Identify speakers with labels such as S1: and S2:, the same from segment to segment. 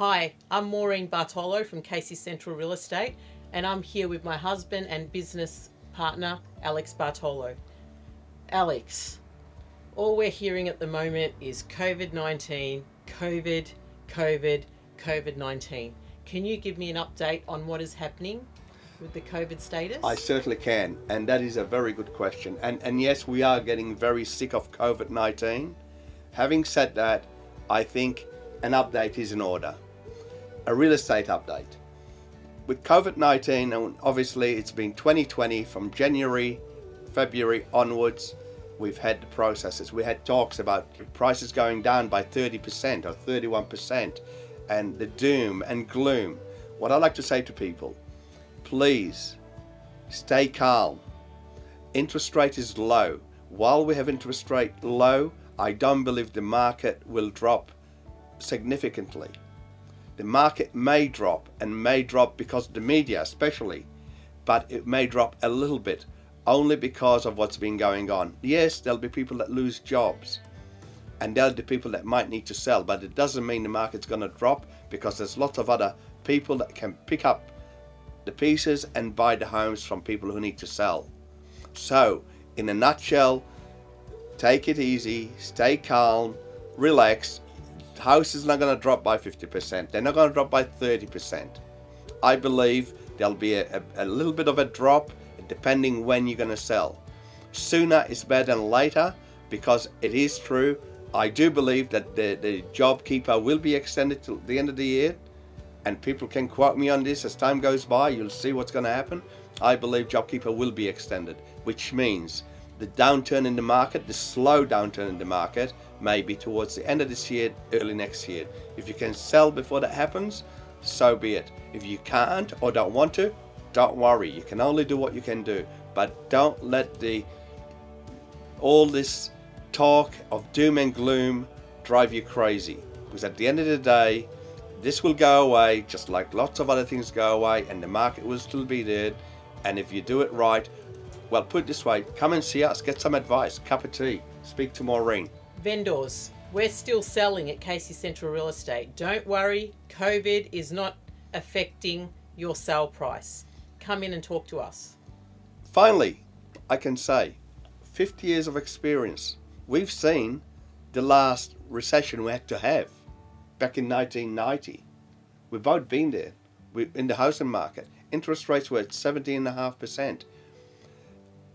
S1: Hi, I'm Maureen Bartolo from Casey Central Real Estate, and I'm here with my husband and business partner, Alex Bartolo. Alex, all we're hearing at the moment is COVID 19, COVID, COVID, COVID 19. Can you give me an update on what is happening with the COVID status?
S2: I certainly can, and that is a very good question. And and yes, we are getting very sick of COVID nineteen. Having said that, I think an update is in order. A real estate update. With COVID 19, and obviously it's been 2020 from January, February onwards, we've had the processes. We had talks about prices going down by 30% or 31% and the doom and gloom. What I like to say to people please stay calm. Interest rate is low. While we have interest rate low, I don't believe the market will drop significantly. The market may drop and may drop because of the media especially, but it may drop a little bit only because of what's been going on. Yes, there'll be people that lose jobs and there'll be people that might need to sell, but it doesn't mean the market's going to drop because there's lots of other people that can pick up the pieces and buy the homes from people who need to sell. So, in a nutshell, take it easy, stay calm, relax, house is not going to drop by 50%. They're not going to drop by 30%. I believe there'll be a, a, a little bit of a drop depending when you're going to sell. Sooner is better than later because it is true. I do believe that the, the job keeper will be extended till the end of the year and people can quote me on this as time goes by you'll see what's going to happen I believe JobKeeper will be extended which means the downturn in the market, the slow downturn in the market, maybe towards the end of this year, early next year. If you can sell before that happens, so be it. If you can't or don't want to, don't worry. You can only do what you can do. But don't let the all this talk of doom and gloom drive you crazy. Because at the end of the day, this will go away just like lots of other things go away and the market will still be there. And if you do it right, well, put it this way come and see us, get some advice, cup of tea, speak to Maureen.
S1: Vendors, we're still selling at Casey Central Real Estate. Don't worry, COVID is not affecting your sale price. Come in and talk to us.
S2: Finally, I can say 50 years of experience. We've seen the last recession we had to have back in 1990. We've both been there. We in the housing market. Interest rates were at 17.5%.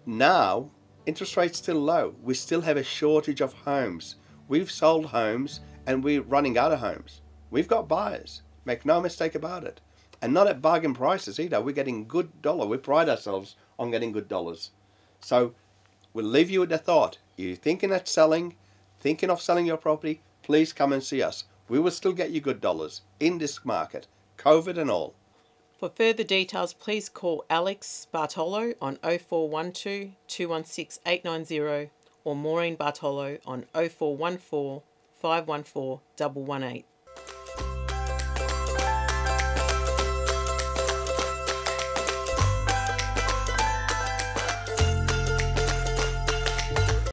S2: Now, interest rates still low. We still have a shortage of homes. We've sold homes and we're running out of homes. We've got buyers. Make no mistake about it. And not at bargain prices either. We're getting good dollar. We pride ourselves on getting good dollars. So we'll leave you with the thought. You're thinking of selling, thinking of selling your property, please come and see us. We will still get you good dollars in this market, COVID and all.
S1: For further details, please call Alex Bartolo on 0412 216 890 or Maureen Bartolo on 0414 514 118.